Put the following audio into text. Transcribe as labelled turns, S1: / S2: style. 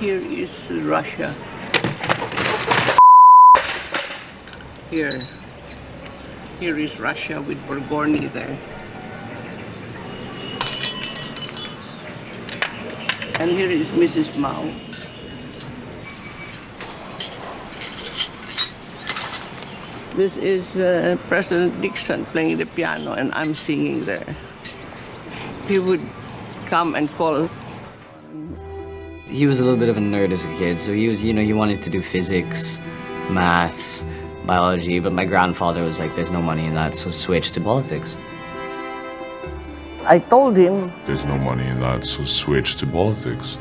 S1: Here is Russia. Here. Here is Russia with Podgorny there. And here is Mrs. Mao. This is uh, President Nixon playing the piano, and I'm singing there. He would come and call.
S2: He was a little bit of a nerd as a kid, so he was, you know, he wanted to do physics, maths, biology, but my grandfather was like, there's no money in that, so switch to politics.
S1: I told him
S3: There's no money in that, so switch to politics.